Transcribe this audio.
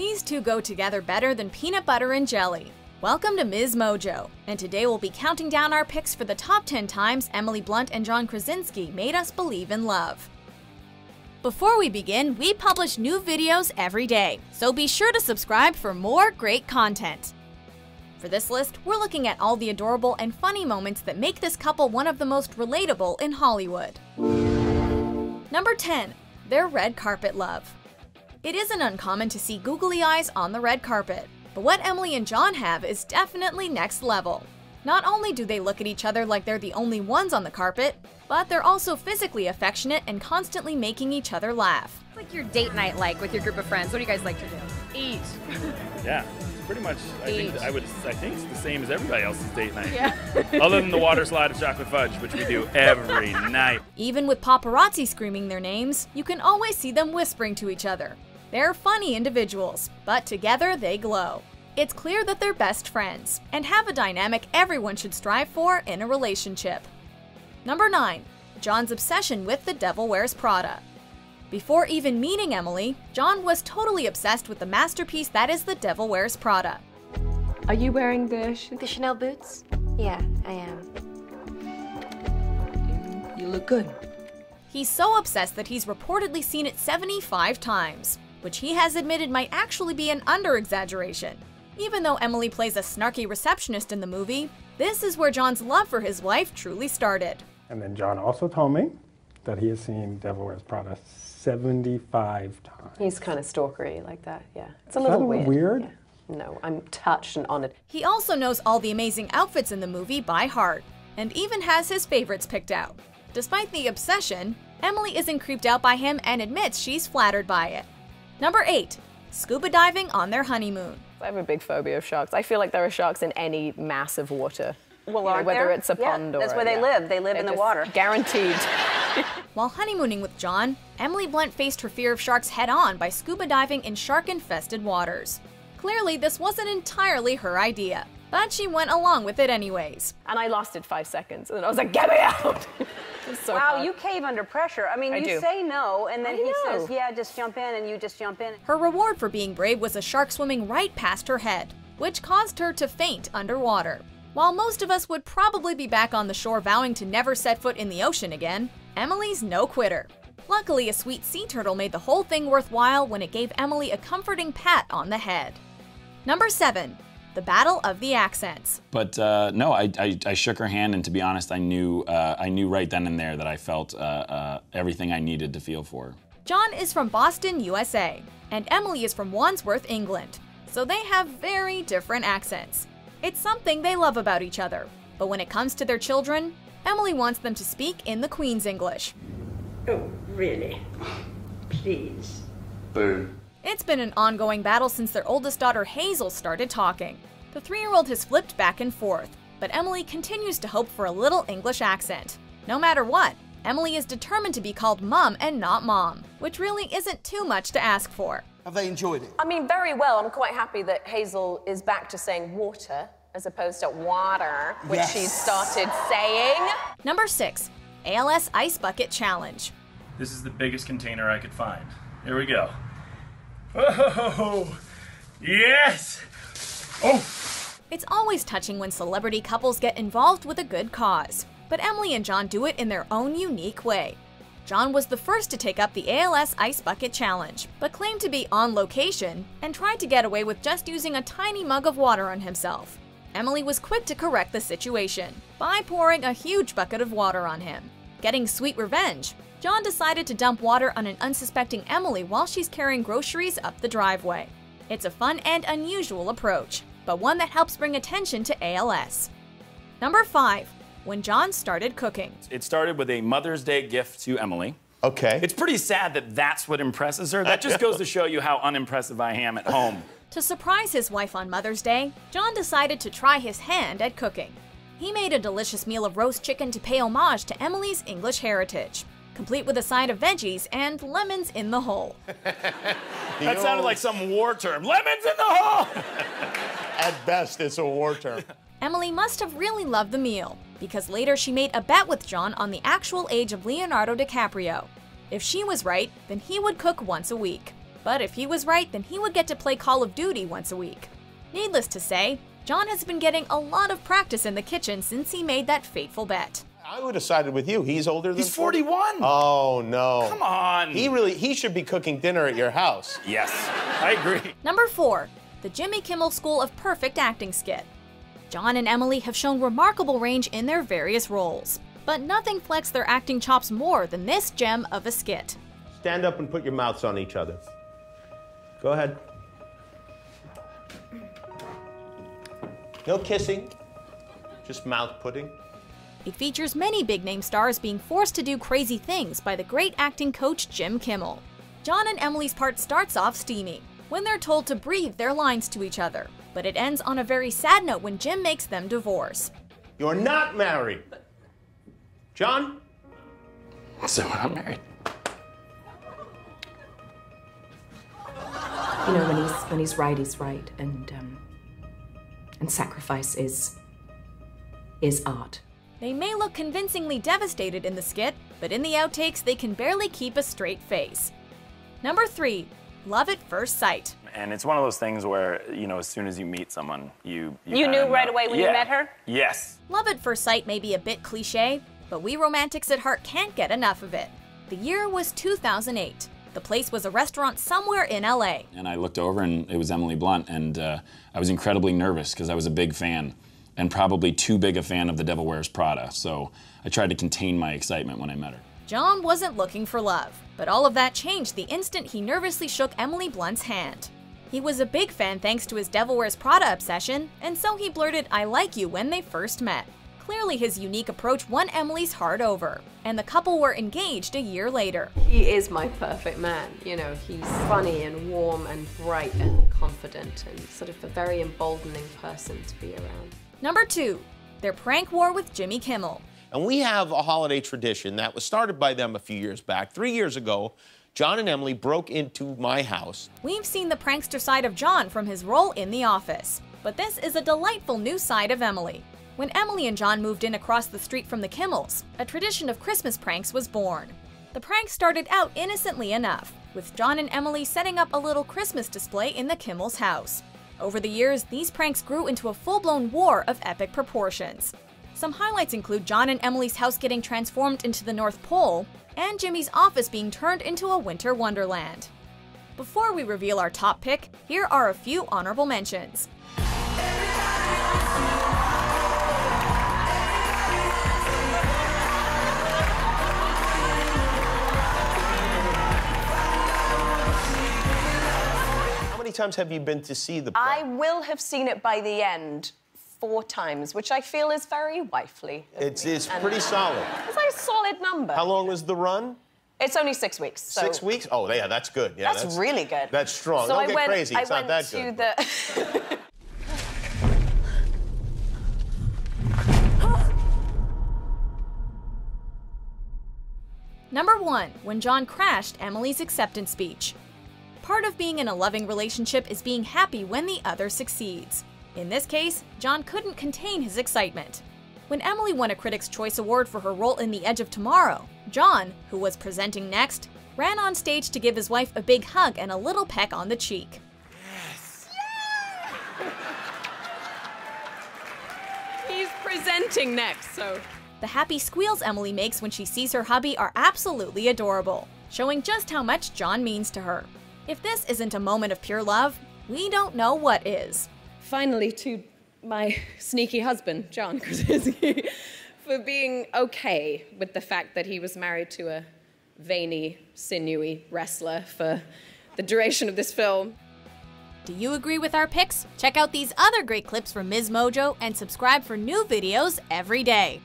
These two go together better than peanut butter and jelly. Welcome to Ms. Mojo, and today we'll be counting down our picks for the top 10 times Emily Blunt and John Krasinski made us believe in love. Before we begin, we publish new videos every day, so be sure to subscribe for more great content. For this list, we're looking at all the adorable and funny moments that make this couple one of the most relatable in Hollywood. Number 10. Their red carpet love. It isn't uncommon to see googly eyes on the red carpet, but what Emily and John have is definitely next level. Not only do they look at each other like they're the only ones on the carpet, but they're also physically affectionate and constantly making each other laugh. What's like your date night like with your group of friends? What do you guys like to do? Eat. yeah, it's pretty much. I think I would. I think it's the same as everybody else's date night. Yeah. Other than the water slide of chocolate fudge, which we do every night. Even with paparazzi screaming their names, you can always see them whispering to each other. They're funny individuals, but together they glow. It's clear that they're best friends and have a dynamic everyone should strive for in a relationship. Number 9. John's obsession with The Devil Wears Prada. Before even meeting Emily, John was totally obsessed with the masterpiece that is The Devil Wears Prada. Are you wearing the sh- The Chanel boots? Yeah, I am. You look good. He's so obsessed that he's reportedly seen it 75 times, which he has admitted might actually be an under exaggeration. Even though Emily plays a snarky receptionist in the movie, this is where John's love for his wife truly started. And then John also told me that he has seen Devil Wears Prada 75 times. He's kind of stalkery like that, yeah. It's a Is little that weird. weird? Yeah. No, I'm touched and honored. He also knows all the amazing outfits in the movie by heart, and even has his favorites picked out. Despite the obsession, Emily isn't creeped out by him and admits she's flattered by it. Number 8. Scuba diving on their honeymoon. I have a big phobia of sharks. I feel like there are sharks in any mass of water. Well, You know, whether there? it's a Yeah, pond or that's where they yeah. live. They live They're in the water. Guaranteed. While honeymooning with John, Emily Blunt faced her fear of sharks head on by scuba diving in shark infested waters. Clearly, this wasn't entirely her idea, but she went along with it anyways. and I lasted five seconds, and I was like, "Get me out!" So Wow, hard. you cave under pressure. I mean, I you do. say no, and then I he know. says, yeah, just jump in, and you just jump in. Her reward for being brave was a shark swimming right past her head, which caused her to faint underwater. While most of us would probably be back on the shore vowing to never set foot in the ocean again, Emily's no quitter. Luckily, a sweet sea turtle made the whole thing worthwhile when it gave Emily a comforting pat on the head. Number 7. The Battle of the Accents. But uh, no, I, I, I shook her hand, and to be honest, I knew uh, I knew right then and there that I felt uh, uh, everything I needed to feel for her. John is from Boston, USA, and Emily is from Wandsworth, England, so they have very different accents. It's something they love about each other, but when it comes to their children, Emily wants them to speak in the Queen's English. Oh, really? Please. It's been an ongoing battle since their oldest daughter Hazel started talking. The three year old has flipped back and forth, but Emily continues to hope for a little English accent. No matter what, Emily is determined to be called Mum and not Mom, which really isn't too much to ask for. Have they enjoyed it? I mean, very well. I'm quite happy that Hazel is back to saying water as opposed to water, which Yes. she started saying. Number 6. ALS Ice Bucket Challenge. This is the biggest container I could find. Here we go. Oh, yes! Oh, It's always touching when celebrity couples get involved with a good cause, but Emily and John do it in their own unique way. John was the first to take up the ALS Ice Bucket Challenge, but claimed to be on location and tried to get away with just using a tiny mug of water on himself. Emily was quick to correct the situation by pouring a huge bucket of water on him. Getting sweet revenge, John decided to dump water on an unsuspecting Emily while she's carrying groceries up the driveway. It's a fun and unusual approach, but one that helps bring attention to ALS. Number 5. When John started cooking. It started with a Mother's Day gift to Emily. Okay. It's pretty sad that that's what impresses her. That just goes to show you how unimpressive I am at home. To surprise his wife on Mother's Day, John decided to try his hand at cooking. He made a delicious meal of roast chicken to pay homage to Emily's English heritage, complete with a side of veggies and lemons in the hole. That sounded like some war term. Lemons in the hole! At best, it's a war term. Emily must have really loved the meal, because later she made a bet with John on the actual age of Leonardo DiCaprio. If she was right, then he would cook once a week. But if he was right, then he would get to play Call of Duty once a week. Needless to say, John has been getting a lot of practice in the kitchen since he made that fateful bet. I would have sided with you. He's older than He's 41. Oh no. Come on. He really he should be cooking dinner at your house. Yes, I agree. Number 4. The Jimmy Kimmel School of Perfect Acting skit. John and Emily have shown remarkable range in their various roles, but nothing flexed their acting chops more than this gem of a skit. Stand up and put your mouths on each other. Go ahead. No kissing. Just mouth putting. It features many big name stars being forced to do crazy things by the great acting coach Jim Kimmel. John and Emily's part starts off steamy when they're told to breathe their lines to each other, but it ends on a very sad note when Jim makes them divorce. You're not married. John? So I'm married. You know, when he's when he's right, he's right, and um, and sacrifice is is art. They may look convincingly devastated in the skit, but in the outtakes, they can barely keep a straight face. Number 3. Love at First Sight. And it's one of those things where, you know, as soon as you meet someone, you. You kinda knew right know. away when you met her? Yes. Love at First Sight may be a bit cliche, but we romantics at heart can't get enough of it. The year was 2008. The place was a restaurant somewhere in LA. And I looked over and it was Emily Blunt, and uh, I was incredibly nervous because I was a big fan and probably too big a fan of The Devil Wears Prada. So I tried to contain my excitement when I met her. John wasn't looking for love, but all of that changed the instant he nervously shook Emily Blunt's hand. He was a big fan thanks to his Devil Wears Prada obsession, and so he blurted, I like you when they first met. Clearly, his unique approach won Emily's heart over, and the couple were engaged a year later. He is my perfect man. You know, he's funny and warm and bright and confident and sort of a very emboldening person to be around. Number 2. Their prank war with Jimmy Kimmel. And we have a holiday tradition that was started by them a few years back. Three years ago, John and Emily broke into my house. We've seen the prankster side of John from his role in The Office, but this is a delightful new side of Emily. When Emily and John moved in across the street from the Kimmels, a tradition of Christmas pranks was born. The prank started out innocently enough, with John and Emily setting up a little Christmas display in the Kimmels' house. Over the years, these pranks grew into a full blown war of epic proportions. Some highlights include John and Emily's house getting transformed into the North Pole, and Jimmy's office being turned into a winter wonderland. Before we reveal our top pick, here are a few honorable mentions. Many times have you been to see the play? I will have seen it by the end four times, which I feel is very wifely. of It's, me. it's And pretty solid. It's like a solid number. How long was the run? It's only six weeks. So Six weeks? Oh, yeah, that's good. Yeah, that's, really good. That's strong. So Don't I get went, crazy. It's went not that to good. the. Number 1. When John crashed Emily's acceptance speech. Part of being in a loving relationship is being happy when the other succeeds. In this case, John couldn't contain his excitement. When Emily won a Critics' Choice Award for her role in The Edge of Tomorrow, John, who was presenting next, ran on stage to give his wife a big hug and a little peck on the cheek. Yes! He's presenting next, so. The happy squeals Emily makes when she sees her hubby are absolutely adorable, showing just how much John means to her. If this isn't a moment of pure love, we don't know what is. Finally, to my sneaky husband, John Krasinski, for being okay with the fact that he was married to a veiny, sinewy wrestler for the duration of this film. Do you agree with our picks? Check out these other great clips from Ms. Mojo and subscribe for new videos every day.